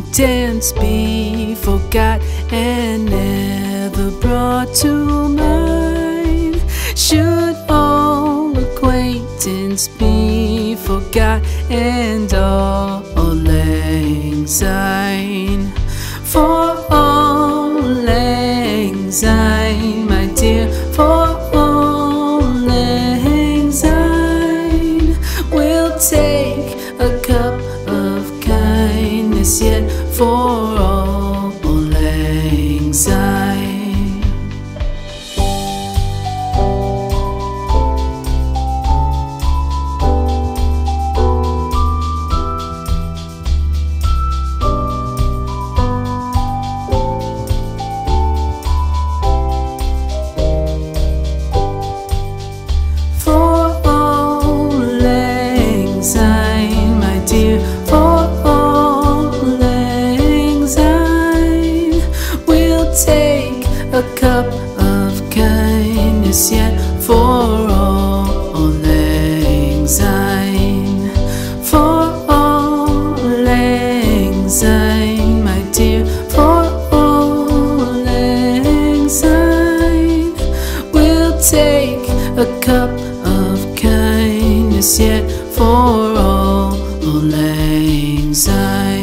acquaintance be forgot and never brought to mind? Should all acquaintance be forgot and auld lang syne? a cup of kindness yet for all, all anxiety.